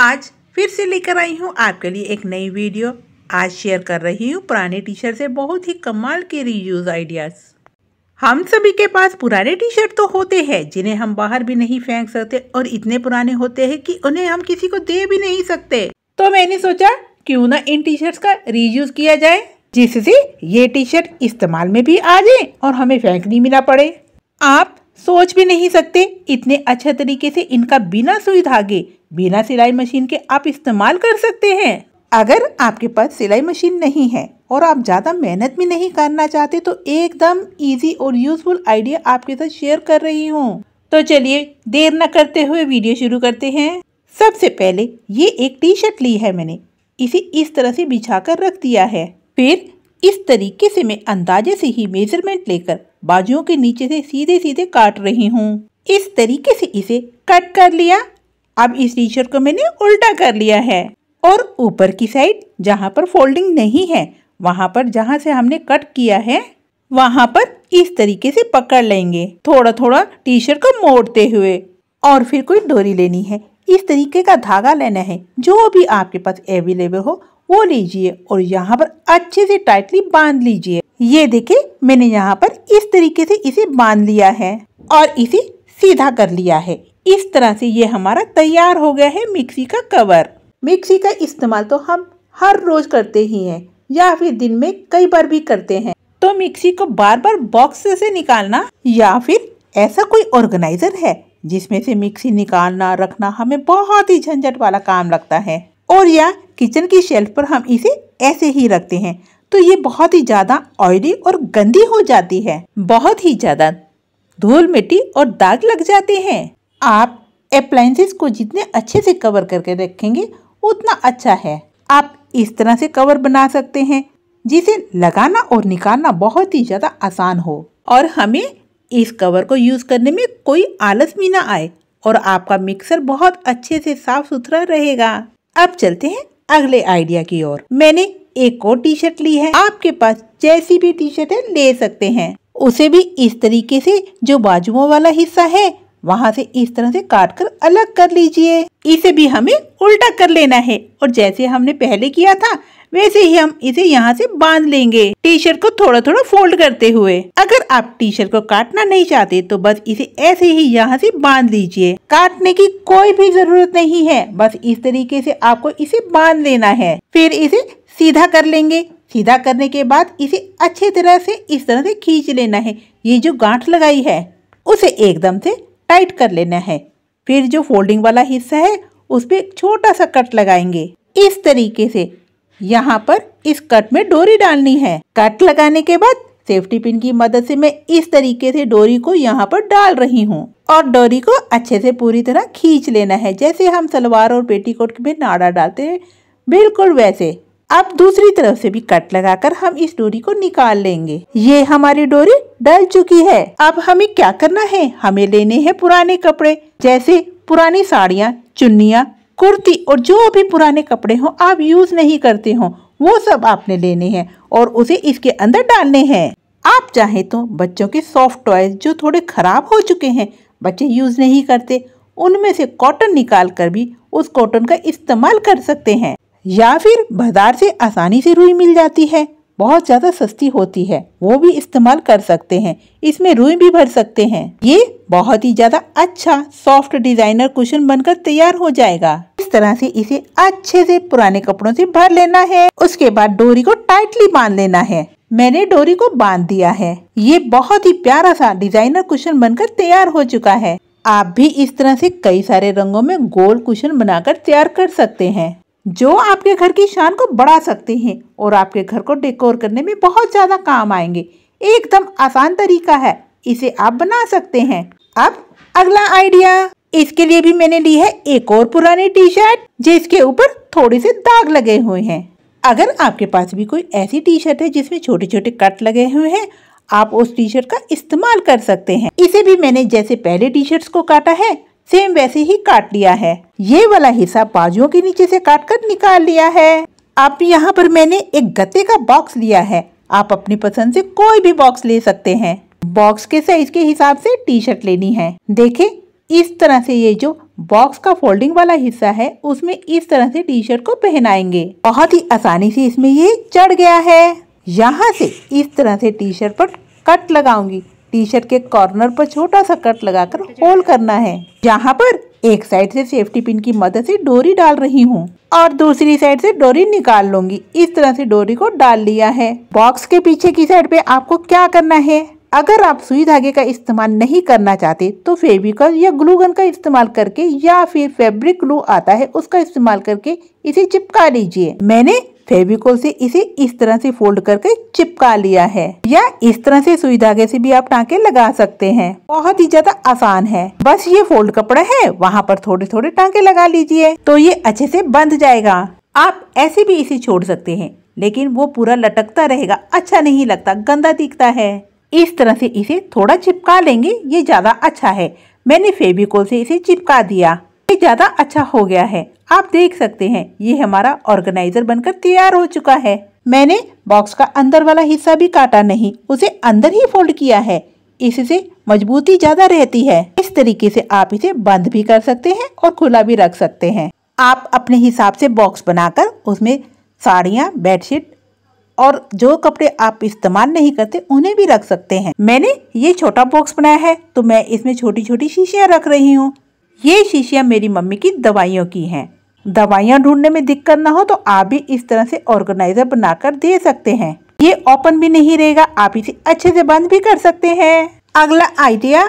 आज फिर से लेकर आई हूँ आपके लिए एक नई वीडियो। आज शेयर कर रही हूँ पुराने टी शर्ट से बहुत ही कमाल के रीयूज आइडियाज़ हम सभी के पास पुराने टी शर्ट तो होते हैं, जिन्हें हम बाहर भी नहीं फेंक सकते और इतने पुराने होते हैं कि उन्हें हम किसी को दे भी नहीं सकते। तो मैंने सोचा, क्यों ना इन टी शर्ट का रीयूज किया जाए, जिससे ये टी शर्ट इस्तेमाल में भी आ जाए और हमें फेंकनी भी ना पड़े। आप सोच भी नहीं सकते। इतने अच्छे तरीके से इनका बिना सुई धागे, बिना सिलाई मशीन के आप इस्तेमाल कर सकते हैं। अगर आपके पास सिलाई मशीन नहीं है और आप ज़्यादा मेहनत भी नहीं करना चाहते तो एकदम इजी और यूजफुल आइडिया आपके साथ शेयर कर रही हूँ। तो चलिए, देर न करते हुए वीडियो शुरू करते हैं। सबसे पहले ये एक टी शर्ट ली है मैंने। इसे इस तरह से बिछा कर रख दिया है। फिर इस तरीके से मैं अंदाजे से ही मेज़रमेंट लेकर बाजुओं के नीचे से सीधे सीधे काट रही हूँ। इस तरीके से इसे कट कर लिया। अब इस टी शर्ट को मैंने उल्टा कर लिया है। और ऊपर की साइड, जहाँ पर फोल्डिंग नहीं है, वहाँ पर जहाँ से हमने कट किया है, वहाँ पर इस तरीके से पकड़ लेंगे। थोड़ा थोड़ा टी शर्ट को मोड़ते हुए। और फिर कोई डोरी लेनी है। इस तरीके का धागा लेना है, जो भी आपके पास अवेलेबल हो वो लीजिए और यहाँ पर अच्छे से टाइटली बाँध लीजिए। ये देखिए, मैंने यहाँ पर इस तरीके से इसे बाँध लिया है और इसे सीधा कर लिया है। इस तरह से ये हमारा तैयार हो गया है मिक्सी का कवर। मिक्सी का इस्तेमाल तो हम हर रोज करते ही हैं या फिर दिन में कई बार भी करते हैं। तो मिक्सी को बार बार बॉक्स से निकालना या फिर ऐसा कोई ऑर्गेनाइजर है जिसमें से मिक्सी निकालना, रखना हमें बहुत ही झंझट वाला काम लगता है। और या किचन की शेल्फ पर हम इसे ऐसे ही रखते हैं। तो ये बहुत ही ज़्यादा ऑयली और गंदी हो जाती है। बहुत ही ज़्यादा धूल मिट्टी और दाग लग जाते हैं। आप अप्लायंसेस को जितने अच्छे से कवर करके रखेंगे, उतना अच्छा है। आप इस तरह से कवर बना सकते हैं, जिसे लगाना और निकालना बहुत ही ज़्यादा आसान हो। और हमें इस कवर को यूज़ करने में कोई आलस भी ना आए और आपका मिक्सर बहुत अच्छे से साफ़ सुथरा रहेगा। अब चलते हैं अगले आइडिया की ओर। मैंने एक और टी शर्ट ली है। आपके पास जैसी भी टी शर्ट है, ले सकते हैं। उसे भी इस तरीके से, जो बाजुओं वाला हिस्सा है, वहाँ से इस तरह से काट कर अलग कर लीजिए। इसे भी हमें उल्टा कर लेना है। और जैसे हमने पहले किया था वैसे ही हम इसे यहाँ से बाँध लेंगे। टी शर्ट को थोड़ा थोड़ा फोल्ड करते हुए। अगर आप टी शर्ट को काटना नहीं चाहते तो बस इसे ऐसे ही यहाँ से बाँध लीजिए। काटने की कोई भी ज़रूरत नहीं है। बस इस तरीके से आपको इसे बाँध लेना है। फिर इसे सीधा कर लेंगे। सीधा करने के बाद इसे अच्छे तरह से इस तरह से खींच लेना है। ये जो गांठ लगाई है, उसे एकदम से टाइट कर लेना है। फिर जो फोल्डिंग वाला हिस्सा है, उस पर छोटा सा कट लगाएँगे। इस तरीके से यहाँ पर इस कट में डोरी डालनी है। कट लगाने के बाद सेफ्टी पिन की मदद से मैं इस तरीके से डोरी को यहाँ पर डाल रही हूँ और डोरी को अच्छे से पूरी तरह खींच लेना है। जैसे हम सलवार और पेटीकोट में नाड़ा डालते हैं, बिल्कुल वैसे। अब दूसरी तरफ़ से भी कट लगाकर हम इस डोरी को निकाल लेंगे। ये हमारी डोरी डल चुकी है। अब हमें क्या करना है? हमें लेने हैं पुराने कपड़े, जैसे पुरानी साड़ियाँ, चुन्निया कुर्ती और जो भी पुराने कपड़े हो, आप यूज़ नहीं करते हो, वो सब आपने लेने हैं और उसे इसके अंदर डालने हैं। आप चाहे तो बच्चों के सॉफ्ट टॉयज जो थोड़े खराब हो चुके हैं, बच्चे यूज़ नहीं करते, उनमें से कॉटन निकाल कर भी उस कॉटन का इस्तेमाल कर सकते हैं। या फिर बाज़ार से आसानी से रुई मिल जाती है, बहुत ज़्यादा सस्ती होती है, वो भी इस्तेमाल कर सकते हैं, इसमें रुई भी भर सकते हैं। ये बहुत ही ज़्यादा अच्छा सॉफ्ट डिज़ाइनर कुशन बनकर तैयार हो जाएगा। तरह से इसे अच्छे से पुराने कपड़ों से भर लेना है। उसके बाद डोरी को टाइटली बाँध लेना है। मैंने डोरी को बाँध दिया है। ये बहुत ही प्यारा सा डिज़ाइनर कुशन बनकर तैयार हो चुका है। आप भी इस तरह से कई सारे रंगों में गोल कुशन बनाकर तैयार कर सकते हैं। जो आपके घर की शान को बढ़ा सकते हैं और आपके घर को डेकोर करने में बहुत ज़्यादा काम आएँगे। एकदम आसान तरीका है। इसे आप बना सकते हैं। अब अगला आइडिया इसके लिए भी मैंने ली है एक और पुरानी टी शर्ट जिसके ऊपर थोड़े से दाग लगे हुए हैं। अगर आपके पास भी कोई ऐसी टी शर्ट है जिसमें छोटे छोटे कट लगे हुए हैं, आप उस टी शर्ट का इस्तेमाल कर सकते हैं। इसे भी मैंने जैसे पहले टी शर्ट्स को काटा है, सेम वैसे ही काट लिया है। ये वाला हिस्सा बाजुओं के नीचे से काट कर निकाल लिया है। अब यहाँ पर मैंने एक गत्ते का बॉक्स लिया है। आप अपनी पसंद से कोई भी बॉक्स ले सकते हैं। बॉक्स के साइज़ के हिसाब से टी शर्ट लेनी है। देखे इस तरह से ये जो बॉक्स का फोल्डिंग वाला हिस्सा है, उसमें इस तरह से टी शर्ट को पहनाएँगे। बहुत ही आसानी से इसमें ये चढ़ गया है। यहाँ से इस तरह से टी शर्ट पर कट लगाऊँगी। टी शर्ट के कॉर्नर पर छोटा सा कट लगाकर होल करना है। यहाँ पर एक साइड से सेफ्टी पिन की मदद से डोरी डाल रही हूँ और दूसरी साइड से डोरी निकाल लूँगी। इस तरह से डोरी को डाल लिया है। बॉक्स के पीछे की साइड पे आपको क्या करना है? अगर आप सुई धागे का इस्तेमाल नहीं करना चाहते तो फेविकॉल या ग्लू गन का इस्तेमाल करके या फिर फैब्रिक ग्लू आता है, उसका इस्तेमाल करके इसे चिपका लीजिए। मैंने फेविकोल से इसे इस तरह से फोल्ड करके चिपका लिया है। या इस तरह से सुई धागे से भी आप टाँके लगा सकते हैं। बहुत ही ज़्यादा आसान है। बस ये फोल्ड कपड़ा है, वहाँ पर थोड़े थोड़े टाँके लगा लीजिए तो ये अच्छे से बंध जाएगा। आप ऐसे भी इसे छोड़ सकते हैं, लेकिन वो पूरा लटकता रहेगा अच्छा नहीं लगता, गंदा दिखता है। इस तरह से इसे थोड़ा चिपका लेंगे, ये ज़्यादा अच्छा है। मैंने फेविकोल से इसे चिपका दिया। ये ज़्यादा अच्छा हो गया है। आप देख सकते हैं, ये हमारा ऑर्गेनाइजर बनकर तैयार हो चुका है। मैंने बॉक्स का अंदर वाला हिस्सा भी काटा नहीं, उसे अंदर ही फोल्ड किया है। इससे मजबूती ज़्यादा रहती है। इस तरीके से आप इसे बंद भी कर सकते हैं और खुला भी रख सकते हैं। आप अपने हिसाब से बॉक्स बनाकर उसमें साड़ियाँ, बेडशीट और जो कपड़े आप इस्तेमाल नहीं करते, उन्हें भी रख सकते हैं। मैंने ये छोटा बॉक्स बनाया है तो मैं इसमें छोटी छोटी शीशियाँ रख रही हूँ। ये शीशियाँ मेरी मम्मी की दवाइयों की हैं। दवाइयाँ ढूँढने में दिक्कत ना हो तो आप भी इस तरह से ऑर्गेनाइजर बनाकर दे सकते हैं। ये ओपन भी नहीं रहेगा, आप इसे अच्छे से बंद भी कर सकते हैं। अगला आइडिया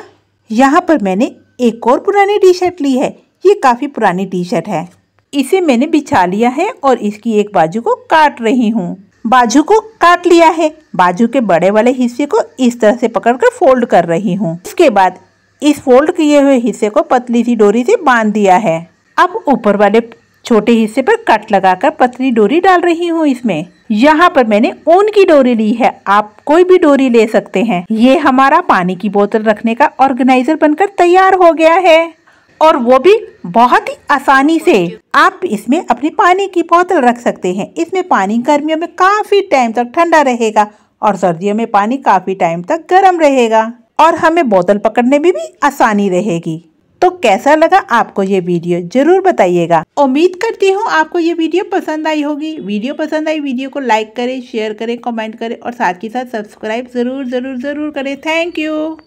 यहाँ पर मैंने एक और पुरानी टी शर्ट ली है। ये काफ़ी पुरानी टी शर्ट है। इसे मैंने बिछा लिया है और इसकी एक बाजू को काट रही हूँ। बाजू को काट लिया है। बाजू के बड़े वाले हिस्से को इस तरह से पकड़कर फोल्ड कर रही हूँ। इसके बाद इस फोल्ड किए हुए हिस्से को पतली सी डोरी से बाँध दिया है। अब ऊपर वाले छोटे हिस्से पर कट लगाकर पतली डोरी डाल रही हूँ इसमें। यहाँ पर मैंने ऊन की डोरी ली है। आप कोई भी डोरी ले सकते हैं। ये हमारा पानी की बोतल रखने का ऑर्गेनाइजर बनकर तैयार हो गया है। और वो भी बहुत ही आसानी से। आप इसमें अपनी पानी की बोतल रख सकते हैं। इसमें पानी गर्मियों में काफ़ी टाइम तक ठंडा रहेगा और सर्दियों में पानी काफ़ी टाइम तक गर्म रहेगा और हमें बोतल पकड़ने में भी आसानी रहेगी। तो कैसा लगा आपको ये वीडियो? ज़रूर बताइएगा। उम्मीद करती हूँ आपको ये वीडियो पसंद आई होगी। वीडियो पसंद आई, वीडियो को लाइक करें, शेयर करें, कमेंट करें और साथ ही साथ सब्सक्राइब ज़रूर ज़रूर ज़रूर करें। Thank you.